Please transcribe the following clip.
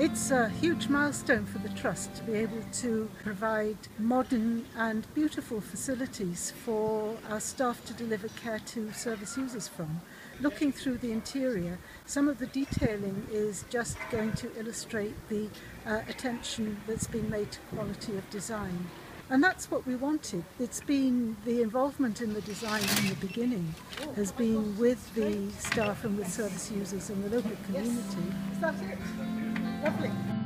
It's a huge milestone for the Trust to be able to provide modern and beautiful facilities for our staff to deliver care to service users from. Looking through the interior, some of the detailing is just going to illustrate the uh, attention that's been made to quality of design. And that's what we wanted. It's been the involvement in the design from the beginning has been with the staff and with service users and the local community. Is that it? Lovely.